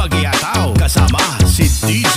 Magyataw Kasama si DJ